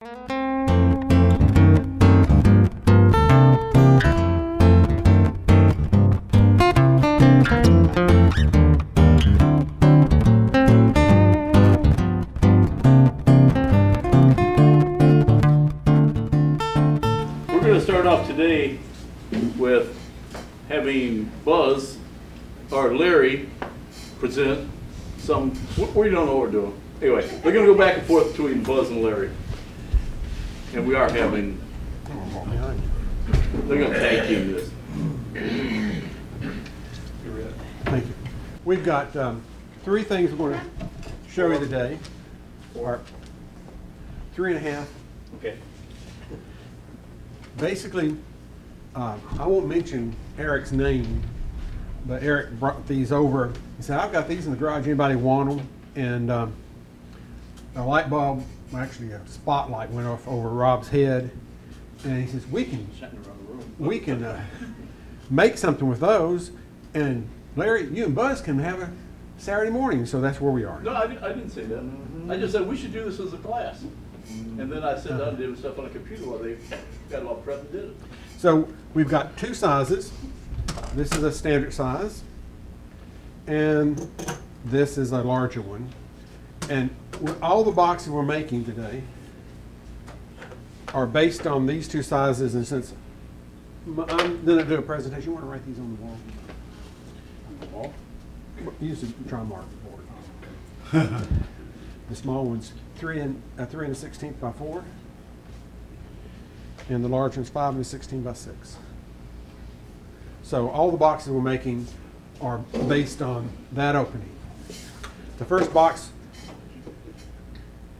Start off today with having Buzz, or Larrie, present some, we don't know what we're doing. Anyway, we're gonna go back and forth between Buzz and Larrie. And we are having, they're gonna tag team this. Thank you. We've got um, three things we're going to show you today. Or three and a half. Okay. Basically, uh, I won't mention Eric's name, but Eric brought these over. He said, I've got these in the garage. Anybody want them? And um, a light bulb, actually a spotlight went off over Rob's head. And he says, we can we can uh, make something with those. And Larrie, you and Buzz can have a Saturday morning. So that's where we are. No, I didn't, I didn't say that. I just said we should do this as a class. And then I sat down and did stuff on the computer while they got it all prepped and did it. So we've got two sizes. This is a standard size. And this is a larger one. And all the boxes we're making today are based on these two sizes. And since I'm gonna do a presentation, you wanna write these on the wall? Use the dry mark board. The small one's three and, uh, three and a sixteenth by four. And the large one's five and a sixteen by six. So all the boxes we're making are based on that opening. The first box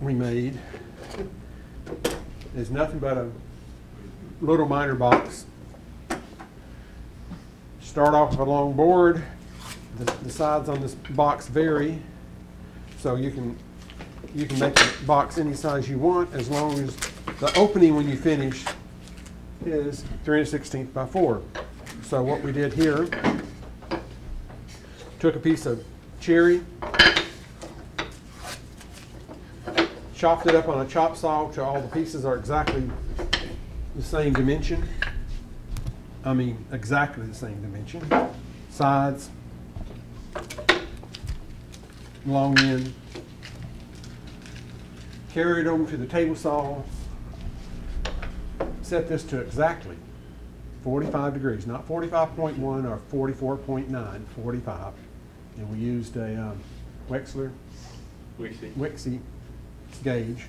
we made is nothing but a little miter box. Start off with a long board. The, the sides on this box vary, so you can, you can make the box any size you want as long as the opening when you finish is three and a sixteenth by four. So what we did here, took a piece of cherry, chopped it up on a chop saw so all the pieces are exactly the same dimension. I mean, exactly the same dimension. Sides, long end. Carry it over to the table saw. Set this to exactly 45 degrees, not 45.1 or 44.9, 45. And we used a um, Wexler we see. Wixey gauge.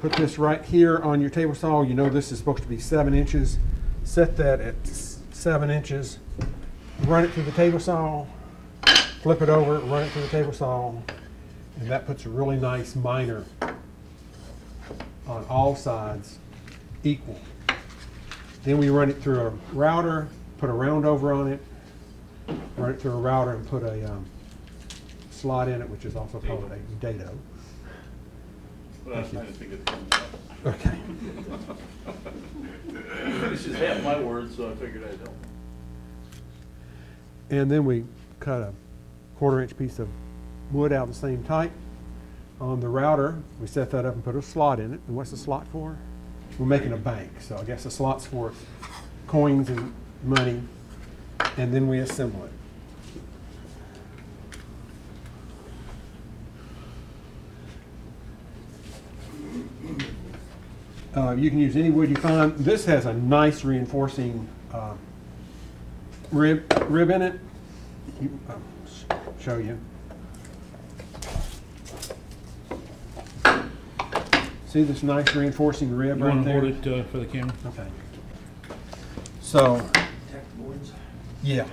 Put this right here on your table saw. You know this is supposed to be seven inches. Set that at seven inches. Run it through the table saw. Flip it over, run it through the table saw. And that puts a really nice miter on all sides equal. Then we run it through a router, put a round over on it, run it through a router and put a um, slot in it, which is also called a dado. But I was trying to think of something. Okay. This is half my words, so I figured I'd help. And then we cut a quarter inch piece of wood out of the same type. On the router, we set that up and put a slot in it. And what's the slot for? We're making a bank, so I guess the slot's for coins and money. And then we assemble it. Uh, you can use any wood you find. This has a nice reinforcing uh, rib, rib in it. You- I'll Show you. See this nice reinforcing rib You right there? hold it uh, for the camera? Okay. So, yeah,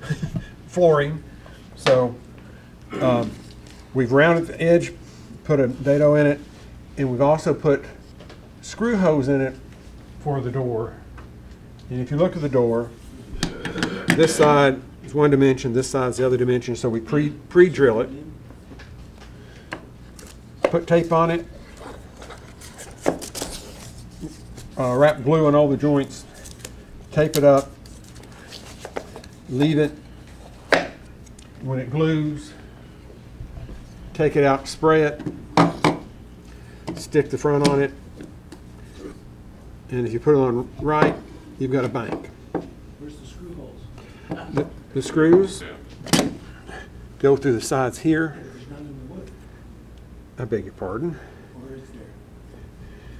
flooring. So, um, we've rounded the edge, put a dado in it, and we've also put screw holes in it for the door. And if you look at the door, this side is one dimension, this side is the other dimension, so we pre, pre-drill it. Put tape on it. Uh, wrap glue on all the joints, tape it up, leave it. When it glues, take it out, spray it, stick the front on it. And if you put it on right, you've got a bank. Where's the screw holes? The, the screws go through the sides here. There's none in the wood. I beg your pardon. Or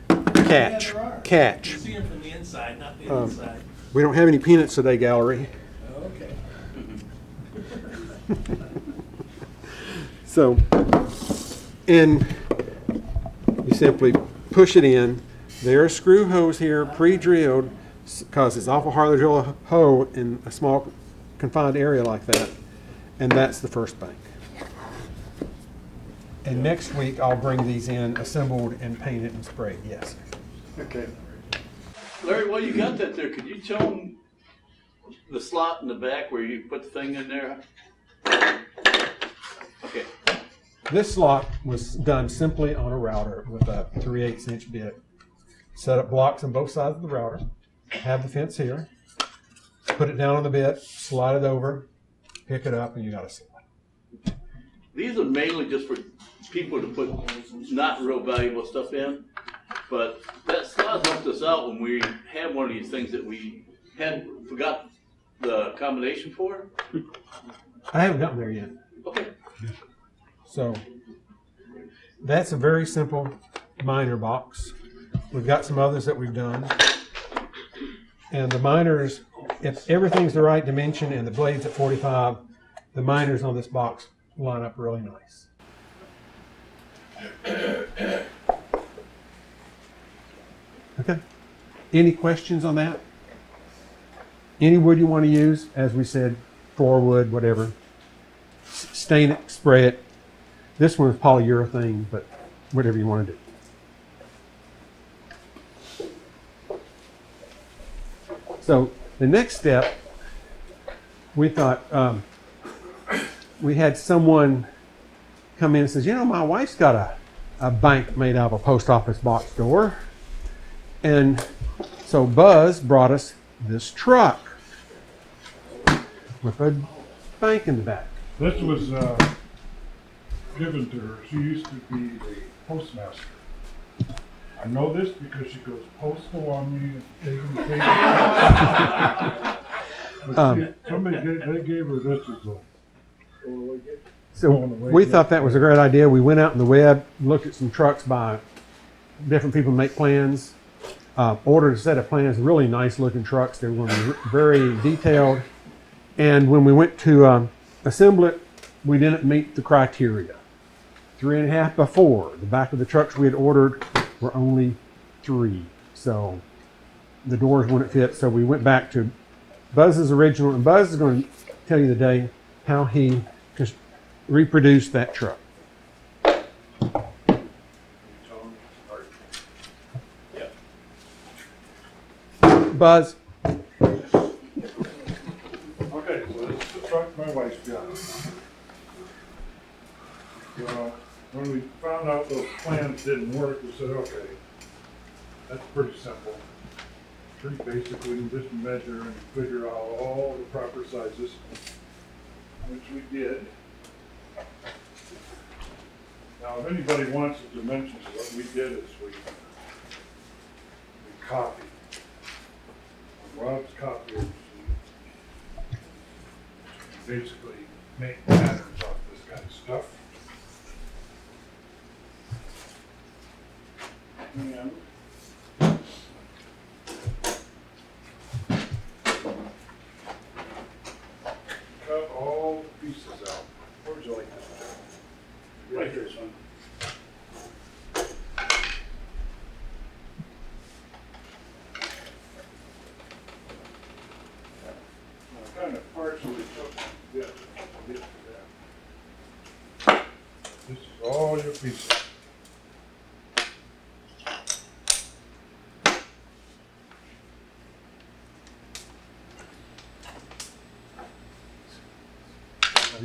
there? Catch, Yeah, there are. You catch. see them from the inside, not the Um, inside. We don't have any peanuts today, gallery. Okay. So, and you simply push it in. There's a screw hose here, pre-drilled, because it's awful hard to drill a hole in a small confined area like that. And that's the first bank. And next week, I'll bring these in assembled and painted and sprayed, yes. Okay. Larrie, while you got that there, could you show them the slot in the back where you put the thing in there? Okay, This slot was done simply on a router with a 3 8 inch bit. Set up blocks on both sides of the router, have the fence here, put it down on the bit, slide it over, pick it up, and you got a slot. these are mainly just for people to put not real valuable stuff in. But that slot helped us out when we had one of these things that we had, forgot the combination for. I haven't gotten there yet. Okay, So that's a very simple miter box. We've got some others that we've done. And the miters, if everything's the right dimension and the blade's at 45, the miters on this box line up really nice. Okay. Any questions on that? Any wood you want to use, as we said, four wood, whatever s- stain it, spray it. This one's polyurethane, but whatever you want to do. So the next step, we thought um, we had someone come in and says, you know, my wife's got a, a bank made out of a post office box door. And so Buzz brought us this truck with a bank in the back. This was uh, given to her. She used to be the postmaster. I know this because she goes postal on me and taking the paper. But Um, Somebody, gave- they gave her this as a, So we thought that was a great idea. We went out on the web, looked at some trucks by different people make plans, uh, ordered a set of plans, really nice looking trucks. They were very detailed. And when we went to um, assemble it, we didn't meet the criteria. Three and a half by four. The back of the trucks we had ordered were only three. So the doors wouldn't fit. So we went back to Buzz's original, and Buzz is going to tell you today how he just reproduced that truck. Buzz, okay, so this truck my wife's got. When we found out those plans didn't work, we said, okay, that's pretty simple. Pretty basic, we can just measure and figure out all the proper sizes, which we did. Now, if anybody wants the dimensions, what we did is we, we copied. Rob's sheet. Basically make patterns off this kind of stuff. And cut all pieces out. Where'd you like this? Right here, son. Kind of partially that. This is all your pieces.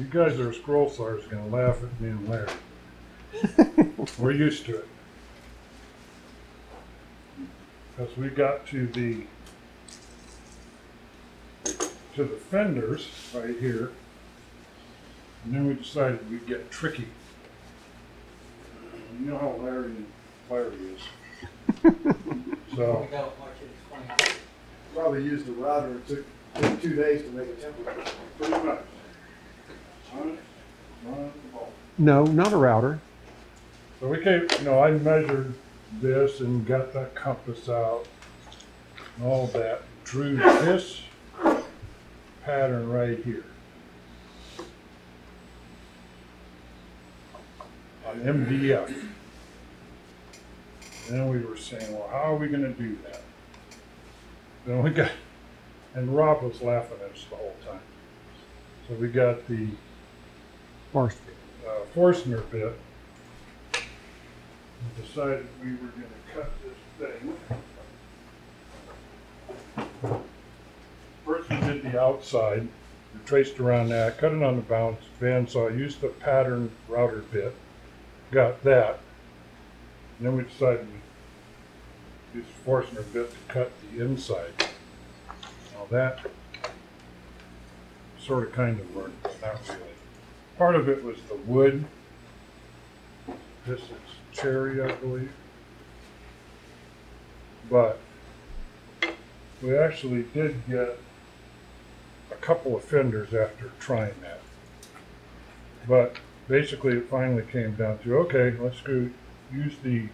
You guys that are scroll stars gonna laugh at me and Larrie. We're used to it. Because we got to the to the fenders right here. And then we decided we'd get tricky. You know how Larrie and fire is. So, Without much explaining. Probably used a router, it took, took two days to make a template. pretty much. Run, run the ball. No, not a router. So we came, you know, I measured this and got that compass out and all that, drew this pattern right here. On MDF. Then we were saying, well, how are we gonna do that? Then we got, and Rob was laughing at us the whole time. So we got the Force. Uh, Forstner bit, we decided we were gonna cut this thing. First we did the outside, we traced around that, cut it on the bounce bandsaw, used the pattern router bit, got that. And then we decided to use Forstner bit to cut the inside. Now that sort of kind of worked, not really. Part of it was the wood. This is cherry, I believe. But we actually did get a couple of fenders after trying that. But basically, it finally came down to, okay, let's go use the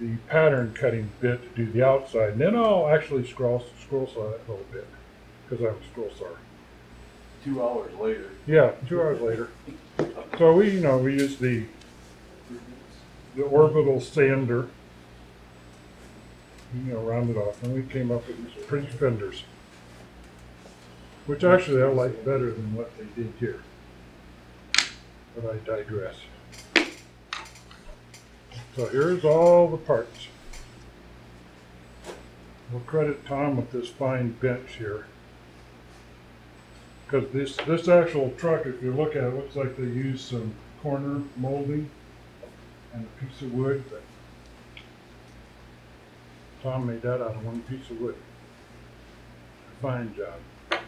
the pattern cutting bit to do the outside, and then I'll actually scroll scroll saw that a little bit because I'm a scroll saw. Two hours later. Yeah, two hours later. So we, you know, we used the, the orbital sander, you know, rounded off, and we came up with these pretty fenders. Which actually I like better than what they did here. But I digress. So here's all the parts. We'll credit Tom with this fine bench here. Because this, this actual truck, if you look at it, looks like they used some corner molding and a piece of wood, but Tom made that out of one piece of wood. Fine job.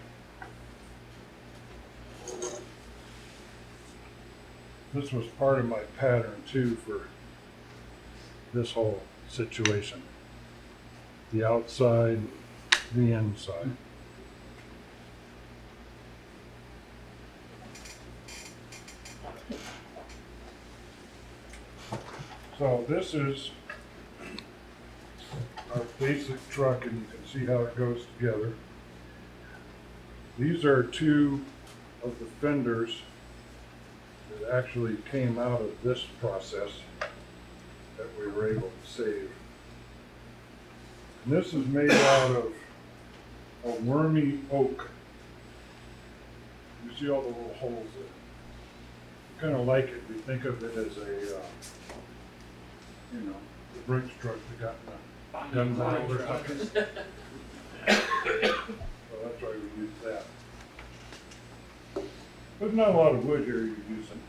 This was part of my pattern too for this whole situation. The outside, the inside. So this is our basic truck and you can see how it goes together. These are two of the fenders that actually came out of this process that we were able to save. And this is made out of a wormy oak. You see all the little holes in it. Kind of like it, we think of it as a, uh, you know, the Brinks truck that got in a gun barrel or something. So that's why we use that. There's not a lot of wood here you're using.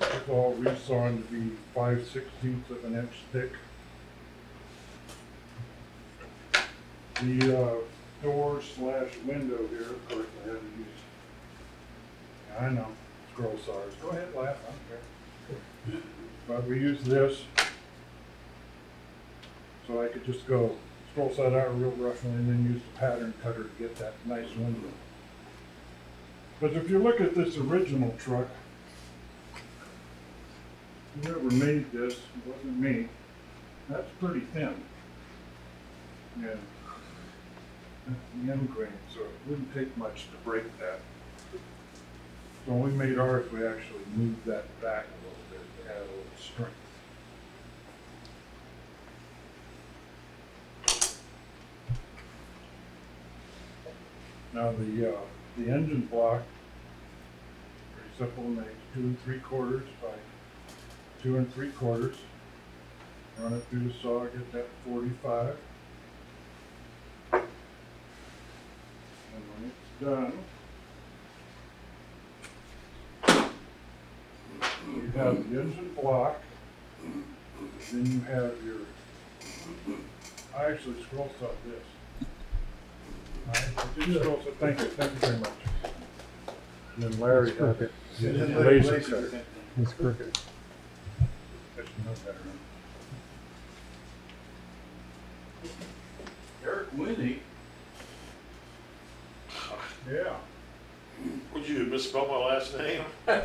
It's all resawn to be five sixteenths of an inch thick. The, uh, door slash window here, of course, I had to use. I know, scroll saws, go ahead, laugh, I don't care. But we use this. So I could just go scroll saw out real roughly and then use the pattern cutter to get that nice window. But if you look at this original truck, whoever made this, it wasn't me, that's pretty thin. Yeah. The end grain, so it wouldn't take much to break that. So when we made ours, we actually moved that back a little strength. Now the, uh, the engine block, made two and three quarters by two and three quarters. Run it through the saw, get that forty-five. And when it's done, you have the engine block, then you have your, I actually scroll saw this. I did scroll saw, thank you, thank you very much. And then Larrie had Crooked. his And then laser laser cut. It's crooked. Okay. Eric Winnie. Yeah. Would you misspell my last name?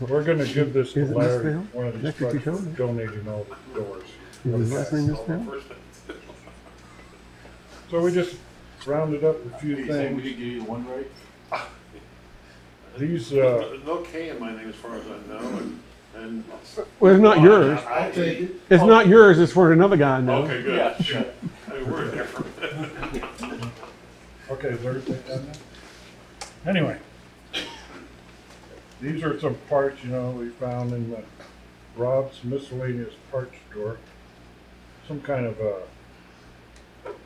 We're gonna give this to Is it Larrie, misspelled? one of these That's what trucks told donating all the doors. Is his last name Spell my misspelled? first name. So we just rounded up a few You saying we things. give you one right? These, uh, No no K in my name as far as I know, and, and. Well, it's not yours. I'll take it. It's not yours, it's for another guy I know. Okay, good. Shoot. I mean, we're different. okay, is everything done now? Anyway. These are some parts, you know, we found in the Rob's miscellaneous parts store. Some kind of a,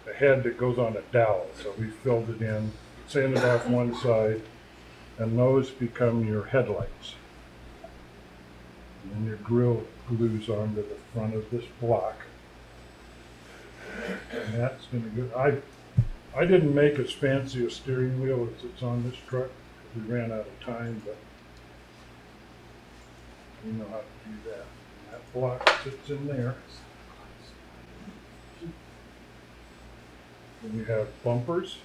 a head that goes on a dowel, so we filled it in, sanded off one side, and those become your headlights. And then your grill glues onto the front of this block. And that's gonna go, I, I didn't make as fancy a steering wheel as it's on this truck. we ran out of time, but we know how to do that. And that block sits in there. Then you have bumpers,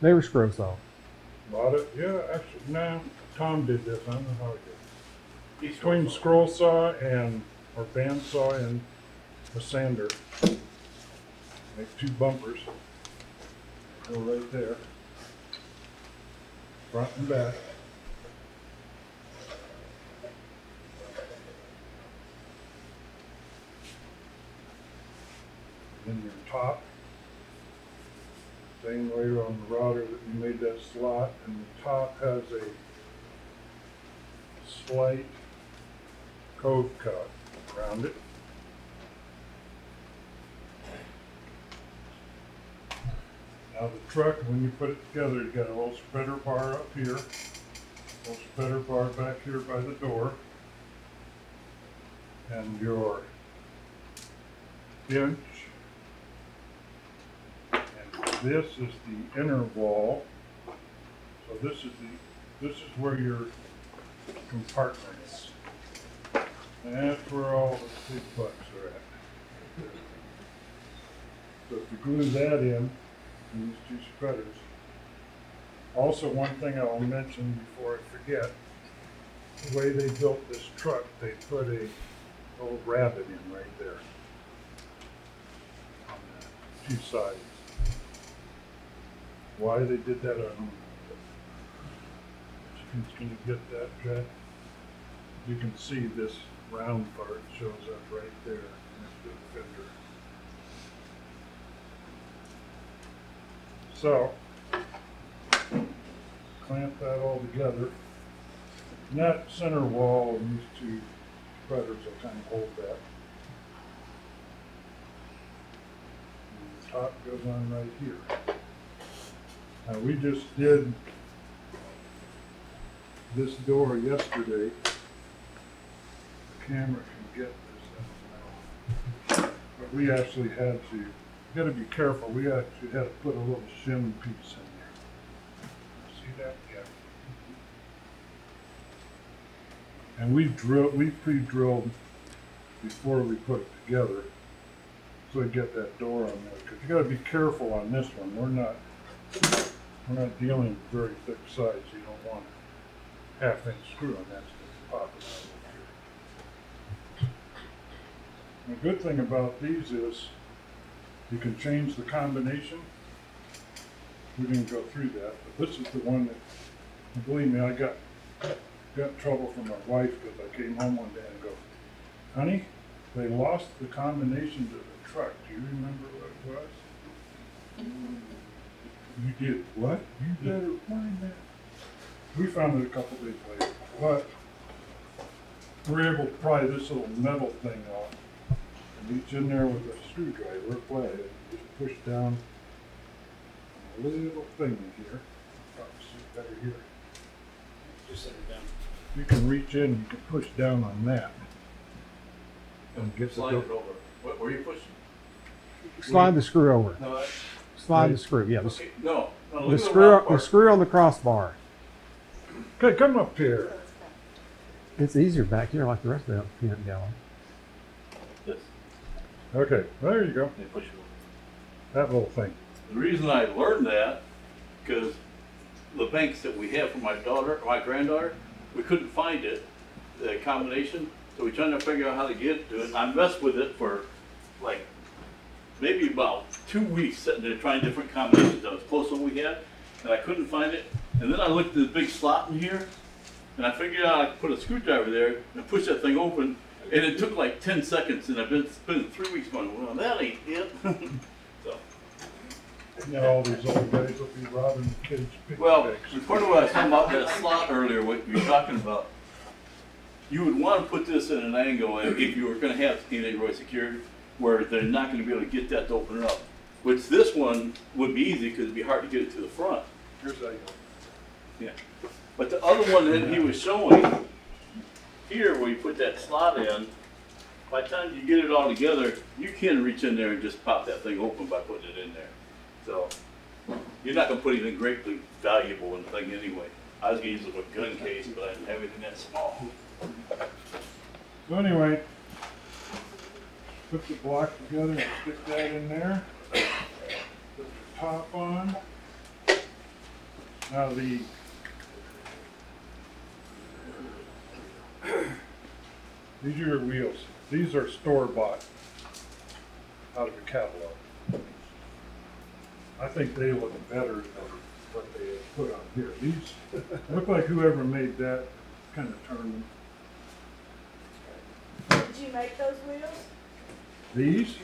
They were screw saw. a lot of, yeah, actually, no, Tom did this, I don't know how he did. He's Between scroll saw and, or band saw and a sander. Make two bumpers. Go right there. Front and back. Then your top. Same way on the router that you made that slot, and the top has a slight cove cut around it. Now the truck, when you put it together, you got a little spreader bar up here, a little spreader bar back here by the door, and your hinge. This is the inner wall. So this is the, this is where your compartment is. And that's where all the big bucks are at. So if you glue that in, these two spreaders. Also, one thing I'll mention before I forget, the way they built this truck, they put a old rabbet in right there. On the two sides. Why they did that, I don't know. Can, can you get that, Jack? You can see this round part shows up right there, to the fender. So, clamp that all together. And that center wall and these two spreaders will kind of hold that. And the top goes on right here. Now, we just did this door yesterday. The camera can get this, I don't. But we actually had to, gotta be careful, we actually had to put a little shim piece in there. See that? Yeah. And we drilled, we pre-drilled before we put it together. So we get that door on there, cause you gotta be careful on this one, we're not, we're not dealing with very thick sides, you don't want half inch screw that, to pop it out of here. The good thing about these is you can change the combination. We didn't go through that, but this is the one that, believe me, I got, got trouble from my wife because I came home one day and go, honey, they lost the combination to the truck. Do you remember what it was? You did what? You better find that. We found it a couple days later, but we we're able to pry this little metal thing off and reach in there with a screwdriver, flathead, just push down a little thing here. Probably see it better here. Just set it down. You can reach in, you can push down on that. And get Slide it over. What, were you pushing? Slide the screw over. No, I- Slide the screw, yeah. The, okay, no. no, the screw, round the screw on the crossbar. Okay, come up here. It's easier back here like the rest of the peanut gallery. This, Okay, there you go, they push it that little thing. The reason I learned that, because the banks that we have for my daughter, my granddaughter, we couldn't find it, the combination, so we trying to figure out how to get to it. And I messed with it for like maybe about two weeks, sitting there trying different combinations that was close to what we had, and I couldn't find it. And then I looked at the big slot in here, and I figured out I could put a screwdriver there and push that thing open, and it took like ten seconds, and I've been spending three weeks going, well, that ain't it. So. Know, all these old guys will be robbing kids' Well, part of what I was talking about that slot earlier, what you were talking about, you would want to put this in an angle if you were going to have St. Roy security, where they're not going to be able to get that to open it up. Which this one would be easy because it'd be hard to get it to the front. Here's that. Yeah. But the other one that he was showing, here where you put that slot in, by the time you get it all together, you can reach in there and just pop that thing open by putting it in there. So, you're not gonna put anything greatly valuable in the thing anyway. I was gonna use it with a gun case, but I didn't have anything that small. So anyway, put the block together and stick that in there. Put the top on. Now the these are your wheels. These are store bought out of a catalog. I think they look better than what they put on here. These look like whoever made that kind of turned them. Did you make those wheels? These?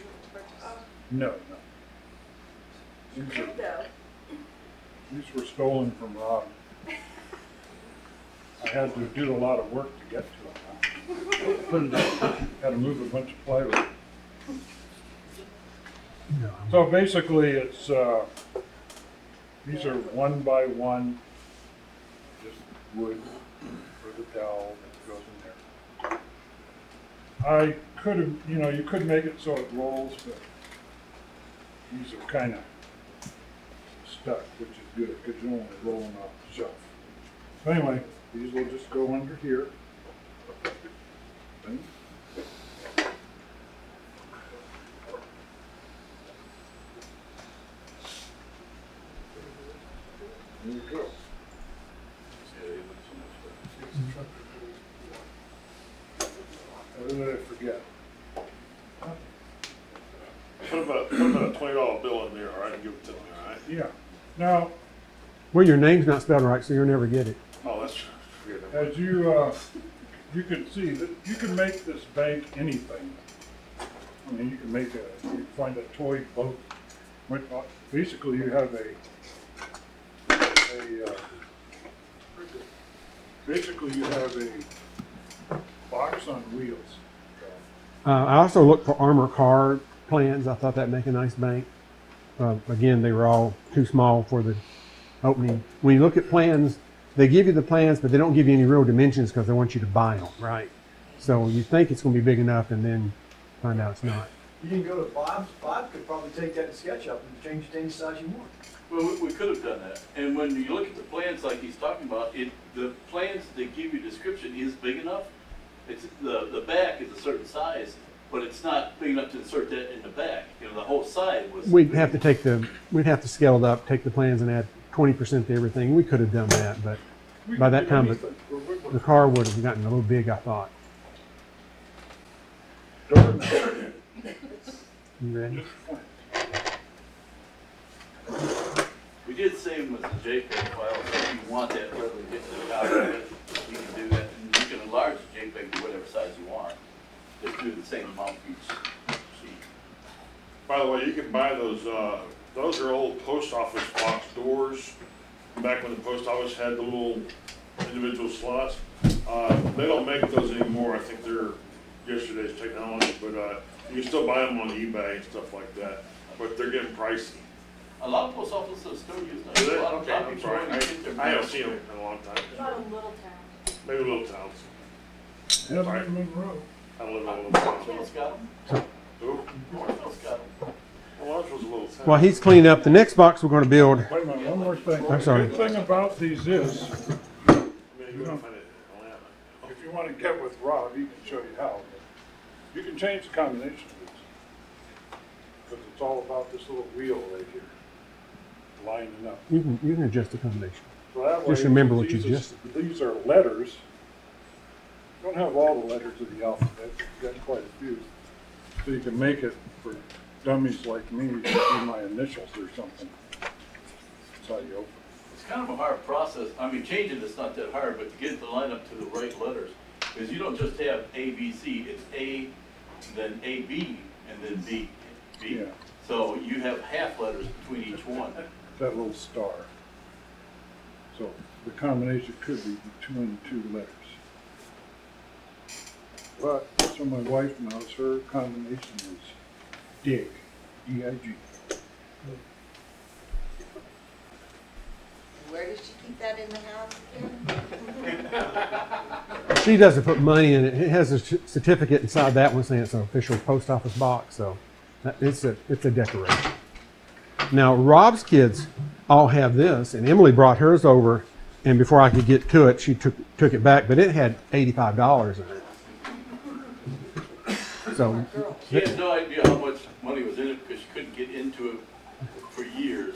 Oh, No, no. These though. these were stolen from Rob. I had to do a lot of work to get to them. Had to move a bunch of plywood. So basically, it's, uh, these are one by one, just wood for the dowel that goes in there. I could have, you know, you could make it so it rolls, but these are kind of which is good, because you don't want it rolling off the shelf. So anyway, these will just go under here. There you go. What did I forget? Put about, put about a twenty dollar bill in there, all right, and give it to me, all right? Yeah. Now, Well, your name's not spelled right, so you'll never get it. Oh, that's, forget that. as you, uh, you can see that you can make this bank anything. I mean, you can make a, you can find a toy boat. Uh, Basically, you have a, a, uh, basically you have a box on wheels. Uh, I also looked for armor car plans. I thought that'd make a nice bank. Uh, again, they were all too small for the opening. When you look at plans, they give you the plans, but they don't give you any real dimensions because they want you to buy them, right? So you think it's going to be big enough, and then find out it's not. You can go to Bob's, Bob could probably take that to SketchUp and change it to any size you want. Well, we, we could have done that. And when you look at the plans like he's talking about, it, the plans they give you description is big enough. It's, the, the back is a certain size, but it's not big enough to insert that in the back. You know, the whole side was. We'd have to take the, we'd have to scale it up, take the plans and add twenty percent to everything. We could have done that, but By that time, we're- the car would have gotten a little big, I thought. You ready? We did say with the JPEG file, so if you want that further get to the copy you can do that. And you can enlarge the JPEG to whatever size you want. Just do the same amount each sheet. By the way, you can buy those, uh, those are old post office box doors, back when the post office had the little individual slots. Uh, they don't make those anymore, I think they're yesterday's technology, but, uh, you can still buy them on eBay and stuff like that, but they're getting pricey. A lot of post offices still use Do those. they? A lot of Okay, I'm copies sorry, going, think they're I, I haven't seen them in a long time, A little town. maybe little towns, Evan Monroe. I don't live in a little Lawrenceville's town. got them. Who? Lawrenceville's. Well, Lawrenceville's a little town. While he's cleaning up, the next box we're going to build, Wait a minute, one more thing. I'm sorry. The good thing about these is, I mean, you don't find it in Atlanta. If you wanna get with Rob, he can show you how. You can change the combination of these. Cause it's all about this little wheel right here, lining up. You can, you can adjust the combination. So that way, Just remember what you these is- These are letters. Don't have all the letters of the alphabet, you've got quite a few. So you can make it for dummies like me, to do my initials or something. That's how you open. It's kind of a hard process. I mean, changing it's not that hard, but to get the to line up to the right letters. Because you don't just have A, B, C, it's A, then A, B, and then B, B. Yeah. So you have half letters between each one. that little star. So the combination could be between two letters. But, so my wife knows, her combination is DIG, D-I-G. Where does she keep that in the house again? She doesn't put money in it. It has a certificate inside that one saying it's an official post office box, so that- it's a, it's a decoration. Now, Rob's kids all have this, and Emily brought hers over, and before I could get to it, she took, took it back, but it had eighty-five dollars in it. So, She had no idea how much money was in it because she couldn't get into it for years.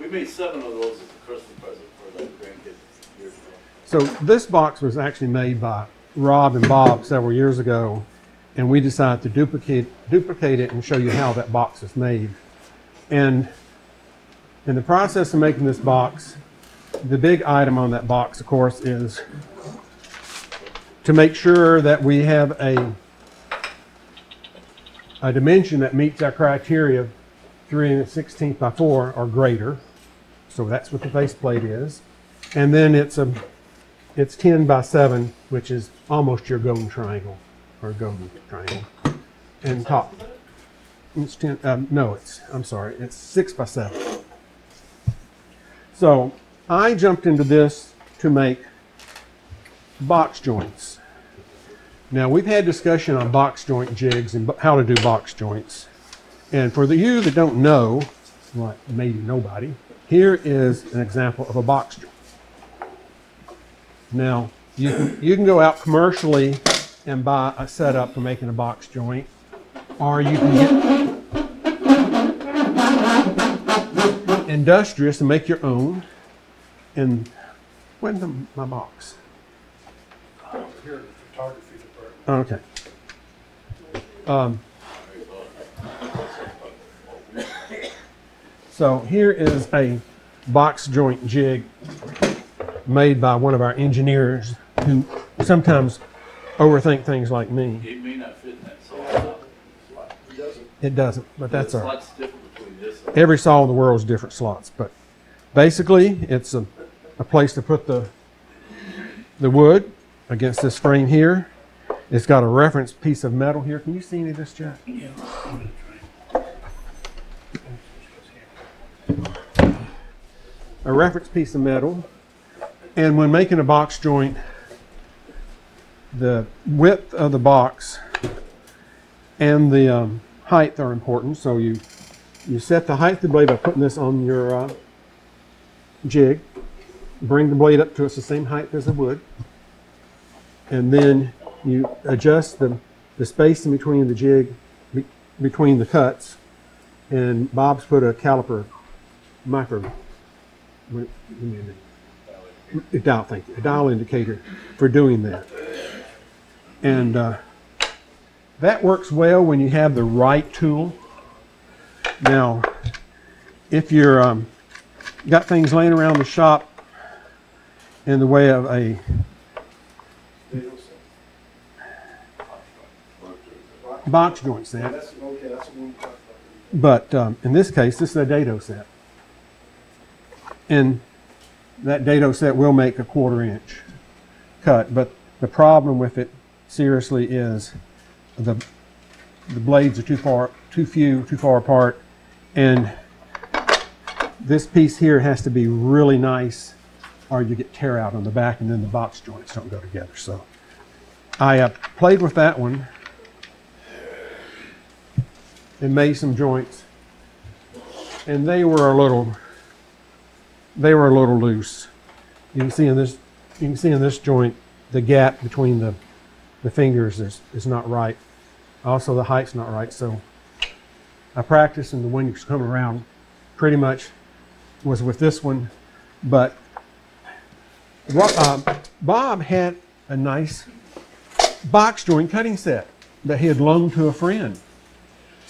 We made seven of those as a Christmas present for the grandkids years ago. So this box was actually made by Rob and Bob several years ago, and we decided to duplicate duplicate it and show you how that box is made. And in the process of making this box, the big item on that box, of course, is to make sure that we have a a dimension that meets our criteria, three and sixteenth by four or greater. So that's what the faceplate is. And then it's a it's 10 by 7, which is almost your golden triangle, or golden triangle. And top. It's 10, um, no, it's, I'm sorry, it's 6 by 7. So I jumped into this to make box joints. Now we've had discussion on box joint jigs and how to do box joints. And for the you that don't know, like maybe nobody, here is an example of a box joint. Now, you can, you can go out commercially and buy a setup for making a box joint, or you can get industrious and make your own. And the, my box? Here photography department. Okay. Um, so here is a box joint jig made by one of our engineers who sometimes overthink things like me. It may not fit in that saw. It doesn't, but that's all right. slot's different between this and Every saw in the world is different slots, but basically it's a, a place to put the the wood against this frame here. It's got a reference piece of metal here. Can you see any of this, Jack? a reference piece of metal. And when making a box joint, the width of the box and the um, height are important. So you you set the height of the blade by putting this on your uh, jig. Bring the blade up to it's the same height as the wood. And then you adjust the, the space in between the jig, be, between the cuts. And Bob's put a caliper micro, a dial, thank you, a dial indicator for doing that. And uh, that works well when you have the right tool. Now, if you're um, got things laying around the shop in the way of a box joint set, That's, okay, that's what we talked about. but um, in this case, this is a dado set. And that dado set will make a quarter inch cut, but the problem with it seriously is the the blades are too far, too few, too far apart, and this piece here has to be really nice, or you get tear out on the back, and then the box joints don't go together. So I uh, played with that one and made some joints, and they were a little, they were a little loose. You can see in this, you can see in this joint, the gap between the, the fingers is, is not right. Also, the height's not right, so I practiced and the one that's coming around pretty much was with this one, but um, Bob had a nice box joint cutting set that he had loaned to a friend.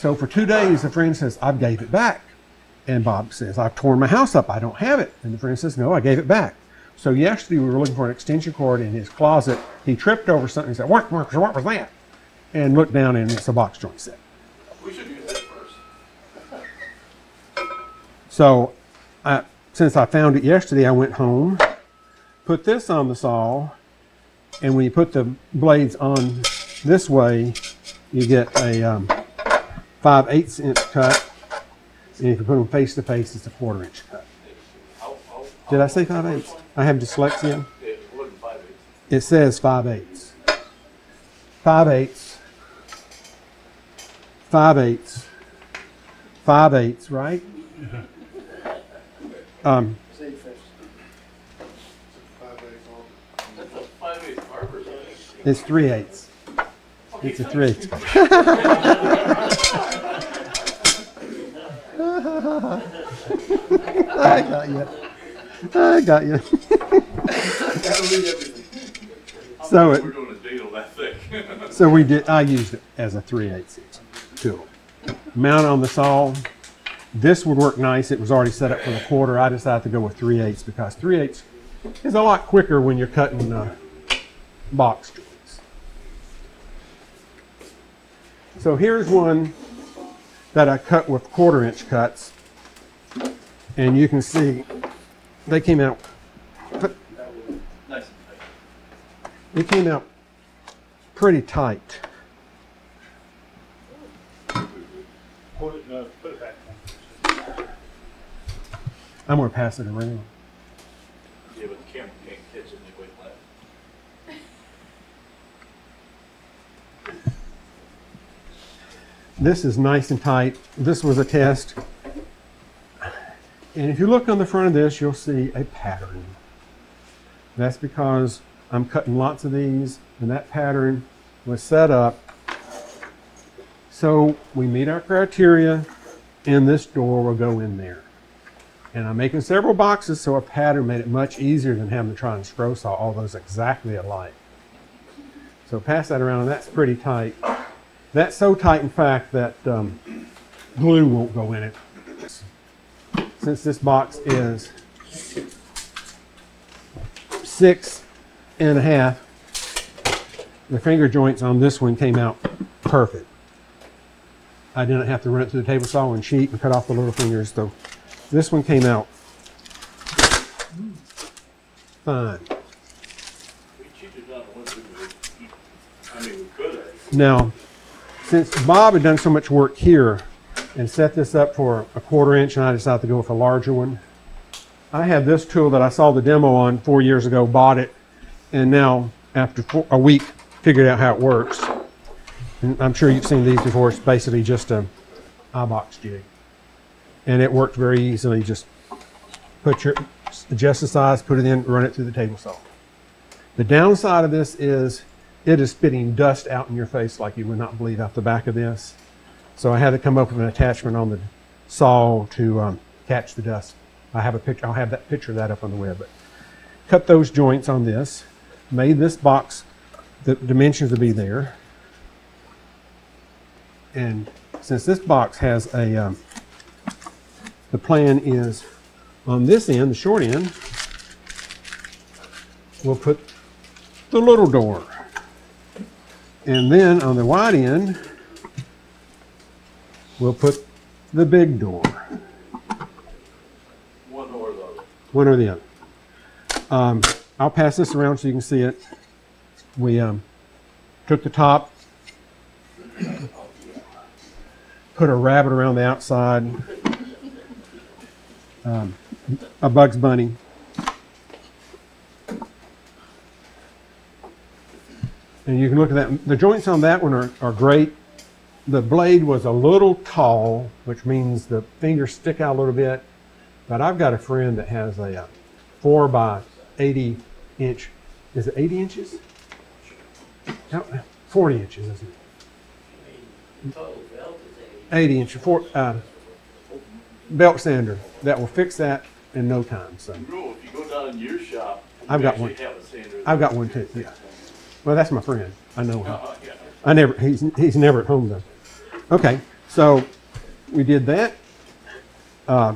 So for two days, the friend says, I gave it back. And Bob says, I've torn my house up. I don't have it. And the friend says, No, I gave it back. So yesterday, we were looking for an extension cord in his closet. He tripped over something. He said, What, Marcus, what was that? And looked down, and it's a box joint set. We should use that first. So, I, since I found it yesterday, I went home, put this on the saw, and when you put the blades on this way, you get a um, 5 eighths inch cut. And if you put them face to face, it's a quarter inch cut. Did I say 5 eighths? I have dyslexia. It eighths. Says 5 eighths. 5 eighths. 5 eighths. 5 eighths, right? Um, eighths It's three eighths. It's a three. I got you. I got you. So it, We're doing a deal that thick. so we did. I used it as a three eighths tool. Mount on the saw. This would work nice. It was already set up for the quarter. I decided to go with three eighths because three eighths is a lot quicker when you're cutting uh, box joints. So here's one that I cut with quarter inch cuts. And you can see they came out, Nice. it came out pretty tight. Put it, put it. I'm gonna pass it around. Yeah, but the camera can't catch it anyway. This is nice and tight. This was a test. And if you look on the front of this, you'll see a pattern. That's because I'm cutting lots of these, and that pattern was set up so we meet our criteria, and this door will go in there. And I'm making several boxes, so a pattern made it much easier than having to try and scroll saw all those exactly alike. So pass that around, and that's pretty tight. That's so tight, in fact, that um, glue won't go in it. Since this box is six and a half, the finger joints on this one came out perfect. I didn't have to run it through the table saw and sheet and cut off the little fingers, so this one came out fine. Now, since Bob had done so much work here and set this up for a quarter inch, and I decided to go with a larger one, I had this tool that I saw the demo on four years ago, bought it, and now, after four, a week, figured out how it works. And I'm sure you've seen these before. It's basically just a iBox jig. And it worked very easily. Just put your, adjust the size, put it in, run it through the table saw. The downside of this is it is spitting dust out in your face like you would not believe out the back of this. So I had to come up with an attachment on the saw to um, catch the dust. I have a picture. I'll have that picture of that up on the web. But cut those joints on this. Made this box the dimensions to be there. And since this box has a, um, the plan is on this end, the short end, we'll put the little door. And then on the wide end, we'll put the big door, One or the other. one or the other. Um, I'll pass this around so you can see it. We um, took the top, put a rabbet around the outside, um, a Bugs Bunny. And you can look at that. The joints on that one are, are great. The blade was a little tall, which means the fingers stick out a little bit. But I've got a friend that has a, uh four by 80 inch is it 80 inches? No, 40 inches, isn't it? 80 inch, four, uh, belt sander that will fix that in no time. So Rule, if you go down in your shop. I've got one. have a sander I've got one too. Yeah. Well, that's my friend. I know him. Uh, yeah. I never. He's he's never at home though. Okay, so we did that. Uh,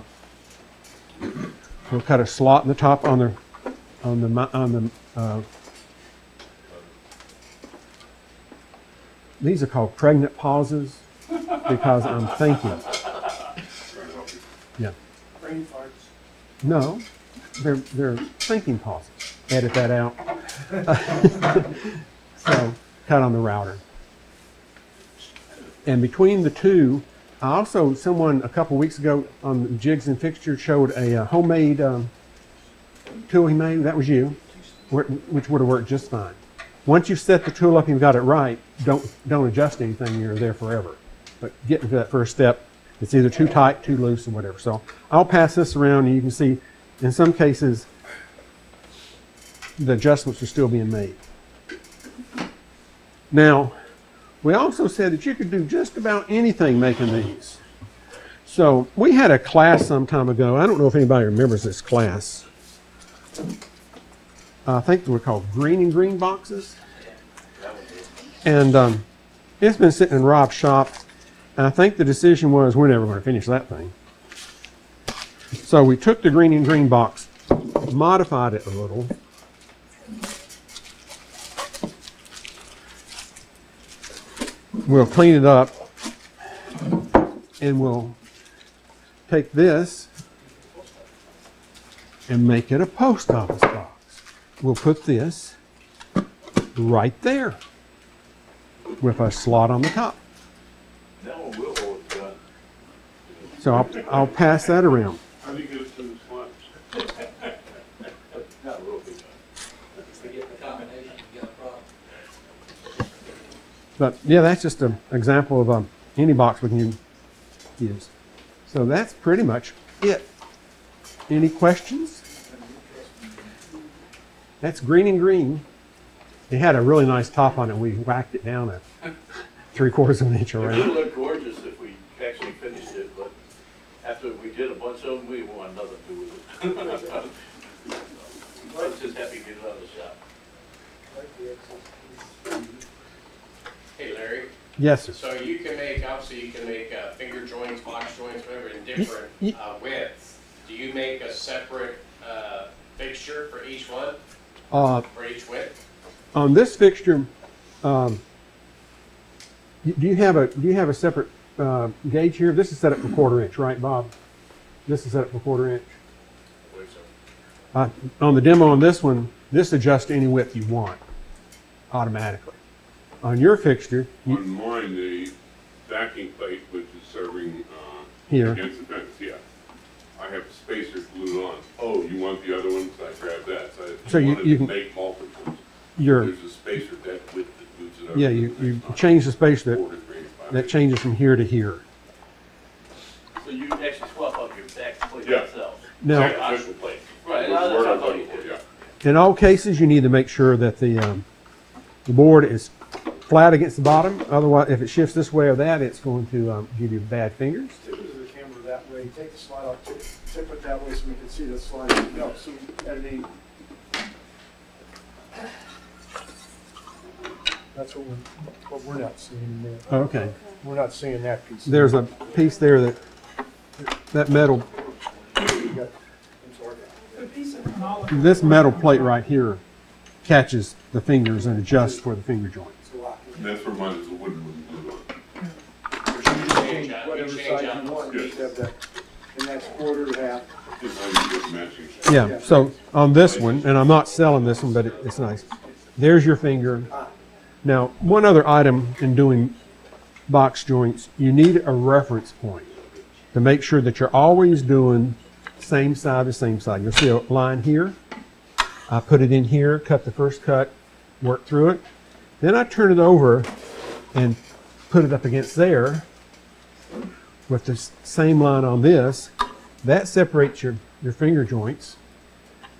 we'll cut a slot in the top on the on the on the. Uh, these are called pregnant pauses because I'm thinking. Yeah. Brain farts. No, they're they're thinking pauses. Edit that out. so cut on the router. And between the two, I also someone a couple weeks ago on jigs and fixtures showed a uh, homemade um, tool he made. That was you, which would have worked just fine. Once you set the tool up and got it right, don't don't adjust anything. You're there forever. But getting to that first step, it's either too tight, too loose, or whatever. So I'll pass this around, and you can see, in some cases, the adjustments are still being made. Now, we also said that you could do just about anything making these. So we had a class some time ago. I don't know if anybody remembers this class. I think they were called Greene and Greene boxes. And um, it's been sitting in Rob's shop. And I think the decision was we're never going to finish that thing. So we took the Greene and Greene box, modified it a little. We'll clean it up and we'll take this and make it a post office box. We'll put this right there with a slot on the top. That one will hold it done. So I'll, I'll pass that around. How do you get it to the slots? Not real big. But yeah, that's just an example of um, any box we can use. So that's pretty much it. Any questions? That's Greene and Greene. It had a really nice top on it. We whacked it down a three quarters of an inch around. It would look gorgeous if we actually finished it, but after we did a bunch of them, we want nothing to do with it. I was just happy to get it out of the shop. Hey Larrie, Yes, sir. so you can make, obviously you can make uh, finger joints, box joints, whatever, in different uh, widths. Do you make a separate uh, fixture for each one, Uh, for each width? on this fixture, um, do you have a do you have a separate uh, gauge here? This is set up for quarter inch, right, Bob? This is set up for quarter inch. I believe so. Uh, on the demo on this one, this adjusts any width you want automatically. On your fixture, you, On mine, the backing plate, which is serving, uh, Here. against the fence, yeah. I have spacers glued on. Oh, you want the other ones? I grabbed that. So So you- wanted you to can- make multiples. your There's a spacer that width that moves it over. yeah, to you, the you next line. change the space that Four to three and five. that changes from here to here. So you actually swap up your back plate Yeah. itself. Now, Second official plate. Right, Word- that's what I I'm thought looking for, did. yeah. in all cases, you need to make sure that the um, the board is flat against the bottom. Otherwise, if it shifts this way or that, it's going to um, give you bad fingers. Tip it to the camera that way, take the slide out, tip, tip it that way so we can see the slide, no, so an That's what we're, what we're not seeing there. Okay. We're not seeing that piece. There's a piece there that that metal We got- I'm sorry. this metal plate right here catches the fingers and adjusts for the finger joints. It's a lock. And that's where mine is a wooden one glued on. You can change out- Whatever change size out you want, just have that, and that's quarter, half. Just how you get matching. Yeah. So on this one, and I'm not selling this one, but it, it's nice. There's your finger. Now, one other item in doing box joints, you need a reference point to make sure that you're always doing same side to same side. You'll see a line here. I put it in here, cut the first cut, work through it. Then I turn it over and put it up against there with the same line on this. That separates your, your finger joints.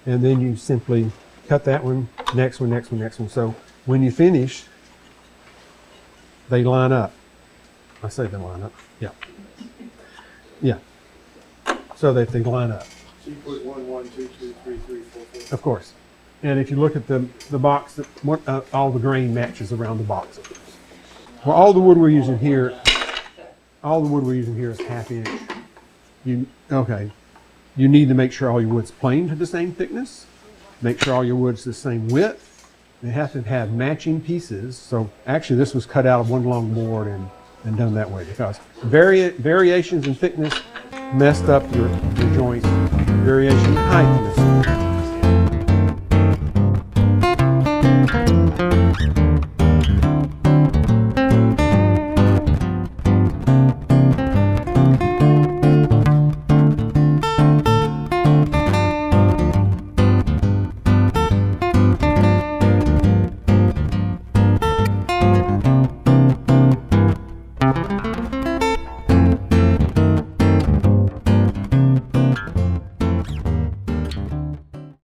And then you simply cut that one, next one, next one, next one. So when you finish, they line up. I say they line up. Yeah. Yeah. So that they line up, So you put one, one, two, two, three, three, four, four. of course. And if you look at the, the box, uh, all the grain matches around the box. Well, all the wood we're using here, all the wood we're using here is half inch. You, okay. You need to make sure all your wood's planed to the same thickness. Make sure all your wood's the same width. They have to have matching pieces. So actually this was cut out of one long board and, and done that way because vari- variations in thickness messed up your, your joints. Variation in height messed up.